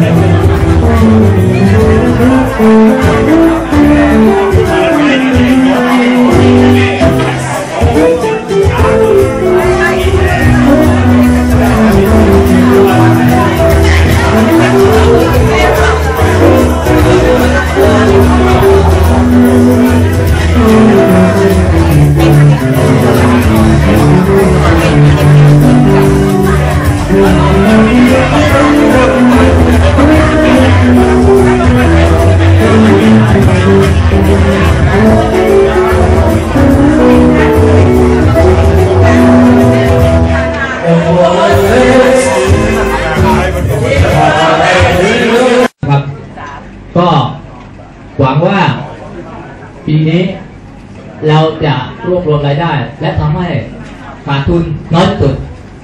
你是我迷路的星星。 บรวมรายได้ และทำให้ขาดทุนน้อยที่สุด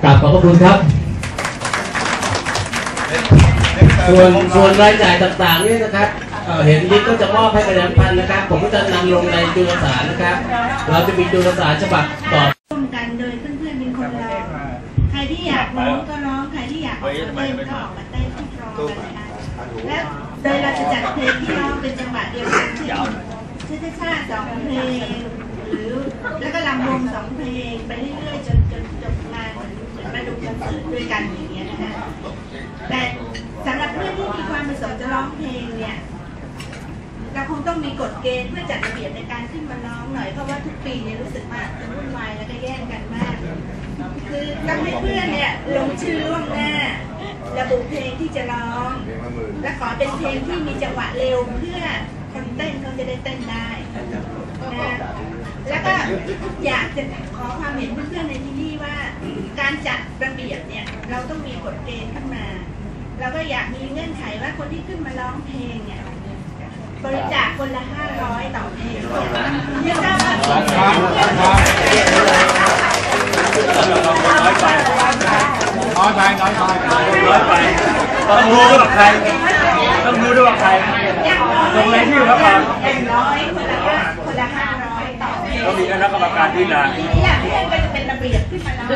กราบขอบพระคุณครับ ส่วนส่วนรายจ่ายต่างๆเนี่ยนะครับเอ่อเห็นลิสต์ก็จะมอบให้ประชาสัมพันธ์นะครับ ผมก็จะนำลงในจุลสารนะครับ เราจะมีจุลสารฉบับต่อร่วมกันโดยเพื่อนๆเป็นคนร้องใครที่อยากร้องก็ร้อง ใครที่อยากออกมาเต้นก็ออกมาเต้นที่ร้องกันนะคะและโดยเราจะจัดเพลงที่ร้องเป็นจังหวะเดียวกันเช่นชาชาสองเพลง หรือแล้วก็ลำวงสองเพลงไปเรื่อยๆจนจนจบงานเหมือนเหมือนมาดูคอนเสิร์ตด้วยกันอย่างเงี้ยนะคะแต่สำหรับเพื่อนที่มีความประสงค์จะร้องเพลงเนี่ยเราคงต้องมีกฎเกณฑ์เพื่อจัดระเบียบในการขึ้นมาร้องหน่อยเพราะว่าทุกปีเนี่ยรู้สึกว่าจะวุ่นวายแล้วก็แย่งกันมาก คือต้องให้เพื่อนเนี่ยลงชื่อล่วงหน้าระบุเพลงที่จะร้อง และขอเป็นเพลงที่มีจังหวะเร็วเพื่อคนเต้นเขาจะได้เต้นได้ อยากจะขอความเห็นเพื่อนๆในที่นี่ว่า การจัดระเบียบเนี่ยเราต้องมีกฎเกณฑ์ขึ้นมา เราก็อยากมีเงื่อนไขว่าคนที่ขึ้นมาร้องเพลงเนี่ยบริจาคคนละห้าร้อยต่อเพลงเยอะมากน้อยไปน้อยไปร้อยไปต้องรู้ด้วยว่าใครต้องรู้ด้วยว่าใครอย่างน้อยลงรายชื่อครับก่อนอย่างน้อยคนละห้าคนละห้า ร้อยต่อเพลงต้องมีคณะกรรมการพิจารณาอยากให้มันเป็นระเบียบขึ้นมาหน่อย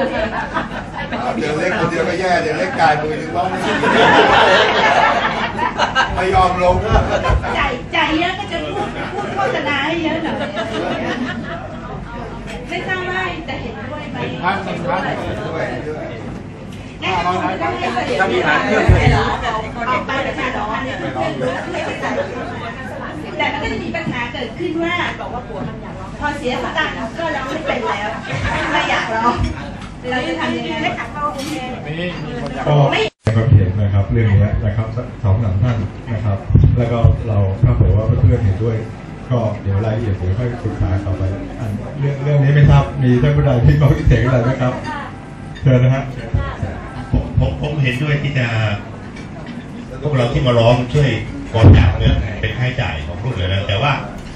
เดี๋ยวเล็กคนเดียวก็แย่เดี๋ยวเล็กกายมือถึงร้องไม่ได้ไม่ยอมลงใจใจเยอะก็จะพูดพูดโฆษณาให้เยอะหน่อยไม่ทราบว่าจะเห็นด้วยไหมพันหนึ่งพันด้วยด้วยงั้นก็คงต้องให้ระเบียถ้ามีหาเครื่องออกมาประชาสัมพันธ์ให้เพื่อนรู้ให้เข้าใจแต่มันก็จะมีปัญหาเกิดขึ้นว่าบอกว่าปวดมันอยากร้อง พอเสียสตังค์ก็ร้องไม่เป็นแล้วไม่อยากร้องเราจะทำยังไงให้ขับเข้ากรุงเทพก็ก็เห็นนะครับเรื่องนี้นะครับสองสามท่านนะครับ แล้วก็เราถ้าเผื่อว่าเพื่อนๆเห็นด้วย ก็เดี๋ยวรายละเอียดเดี๋ยวค่อยปรึกษาต่อไปอันเรื่องเรื่องนี้ไม่ทราบมีท่านผู้ใดที่เขาคิดเห็นอะไรไหมครับเชิญนะฮะผมผมผมเห็นด้วยที่จะพวกเราที่มาร้องช่วยบริจาคเงินเป็นค่าใช้จ่ายของรุ่นเลยนะแต่ว่า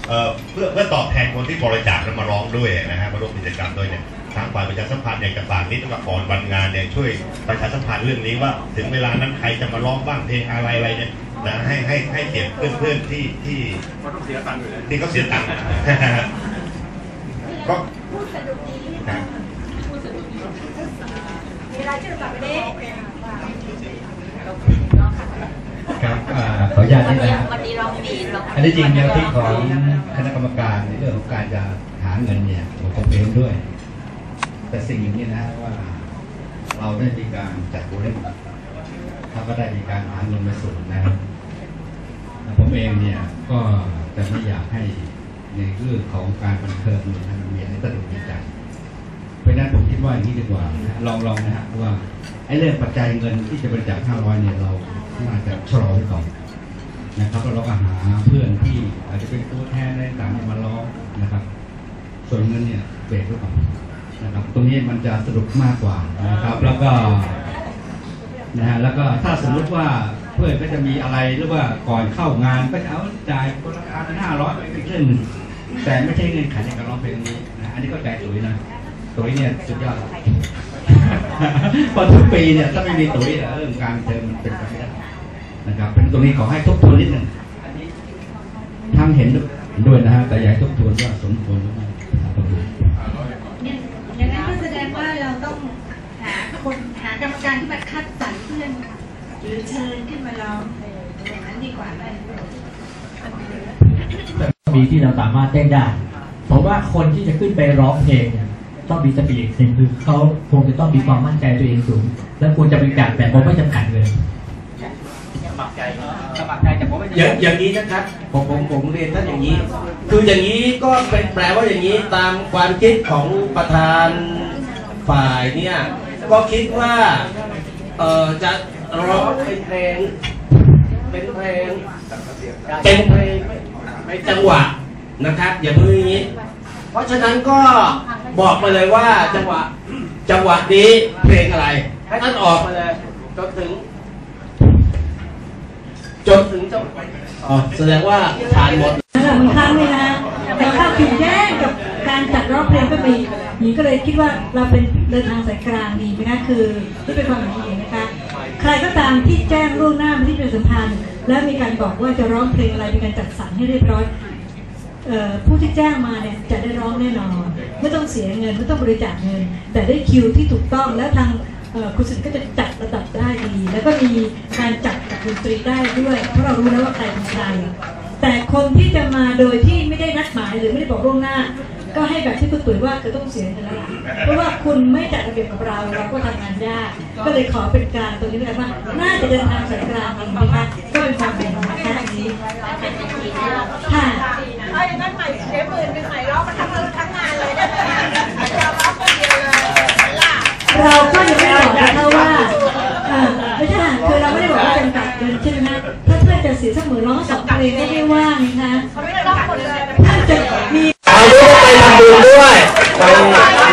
เอ่อเพื่อเพื่อตอบแทนคนที่บริจาคแล้วมาร้องด้วยนะฮะมาร่วมกิจกรรมด้วยเนี่ยทางฝ่ายประชาสัมพันธ์อยากจะฝากนิดว่าก่อนวันงานเนี่ยช่วยประชาสัมพันธ์เรื่องนี้ว่า ถึงเวลานั้นใครจะมาร้องบ้างเพลงอะไรอะไรเนี่ยนะให้ให้ให้เกียรติเพื่อนเพื่อนๆที่ที่ที่เขาเสียตังค์ก็พูดสนุกดีนะมีรายชื่อต่อไปนี้ครับ อ่าขออนุญาตนิดนะครับวันนี้เรามีเราอันที่จริงแนวคิดของคณะกรรมการในเรื่องของการจะหาเงินเนี่ยผมก็เห็นด้วย แต่สิ่งอย่างนี้นะว่า เราได้มีการจัดบริษัทถ้าก็ได้มีการหาเงินมาสูงนะครับผมเองเนี่ยก็จะไม่อยากให้ในเรื่องของการบันเทิงเนี่ยมันมีอะไรสนุกในใจเพราะฉะนั้นผมคิดว่าอย่างนี้ดีกว่านะลองลองนะฮะว่าไอ้เรื่องปัจจัยเงินที่จะบริจาค500เนี่ยเราน่าจะชะลอไว้ก่อน นะครับแล้วเราก็หาเพื่อนที่อาจจะเป็นตัวแทนในต่างๆมาร้องนะครับ ส่วนเงินเนี่ยเบรกไว้ก่อนนะครับ ตรงนี้มันจะสนุกมากกว่านะครับ แล้วก็นะฮะแล้วก็ถ้าสมมุติว่าเพื่อนก็จะมีอะไรหรือว่าก่อนเข้างานก็จะเอาจ่ายคนละอันห้าร้อยไปอีกเรื่องหนึ่งแต่ไม่ใช่เงินขันในการร้องเพลงนี้นะอันนี้ก็ใจตุ๋ยนะตุ๋ยเนี่ยสุดยอดเพอทุกปีเนี่ยถ้าไม่มีตุ๋ยเรื่องการเทิมมันเป็นไปไม่ได้ นะครับเป็นตรงนี้ขอให้ทบทวนนิดหนึ่งอันนี้ทางเห็นด้วยนะฮะแต่อยากให้ทบทวนว่าสมควรหรือไม่ขอบคุณเนี่ยอย่างนั้นก็แสดงว่าเราต้องหาคนหากรรมการที่มาคัดสรรเพื่อนหรือเชิญขึ้นมาร้องอย่างนั้นดีกว่าไหมมีที่เราสามารถเต้นได้ผมว่าคนที่จะขึ้นไปร้องเพลงเนี่ยต้องมีสปิริตสิ่งคือเขาคงจะต้องมีความมั่นใจตัวเองสูง และควรจะบริจาคแบบผมไม่จำกัดเลย อย่างอย่างนี้นะครับผมผมผมเรียนท่านอย่างนี้ คืออย่างนี้ก็เป็นแปลว่าอย่างนี้ตามความคิดของประธานฝ่ายเนี่ยก็คิดว่าเอ่อจะร้องเป็นเพลงเป็นเพลงเป็นเพลงไม่จังหวะนะครับ อย่าเพิ่งอย่างนี้ เพราะฉะนั้นก็บอกมาเลยว่าจังหวะจังหวะนี้เพลงอะไร ให้ท่านออกมาเลยจนถึง จนถึงจังหวะอ๋อแสดงว่าผ่านหมดบางครั้งเนี่ยนะแต่ถ้าผิดแย้งกับการจัดร้องเพลงก็มีหญิงก็เลยคิดว่าเราเป็นเดินทางสายกลางดีไหมนะคือที่เป็นความเห็นหญิงนะคะ ใครก็ตามที่แจ้งล่วงหน้ามาที่เป็นสัมพันธ์แล้วมีการบอกว่าจะร้องเพลงอะไรมีการจัดสรรให้เรียบร้อยเอ่อผู้ที่แจ้งมาเนี่ยจะได้ร้องแน่นอน ไม่ต้องเสียเงินไม่ต้องบริจาคเงิน แต่ได้คิวที่ถูกต้องแล้วทางเอ่อคุณสิทธิ์ก็จะจัดระดับได้ดี แล้วก็มีการจัดกับ ดนตรีได้ด้วย เพราะเรารู้แล้วว่าใครเป็นใครแต่คนที่จะมาโดยที่ไม่ได้นัดหมายหรือไม่ได้บอกล่วงหน้า ก็ให้แบบที่คุณตุ๋ยว่าคือต้องเสียเงินแล้วล่ะเพราะว่าคุณไม่จัดระเบียบกับเราเราก็ทำงานยากก็เลยขอเป็นกลางตรงนี้เลยว่าน่าจะเดินทางสายกลางดีไหมคะก็เป็นความเห็นนะคะอันนี้ค่ะถ้าอย่างนั้นใหม่เสียหมื่นเป็นใหม่ร้องมาทั้งทั้งงานเลยได้ไหมจะร้องคนเดียวเลยล่ะเราก็ยังไม่บอกนะคะว่า สียสักหมื่นร้องสองเพลงก็ไม่ว่านะคะเขาไม่ได้ร้องคนเลยท่านจะมีเอาลูกไปทำบุญด้วยไป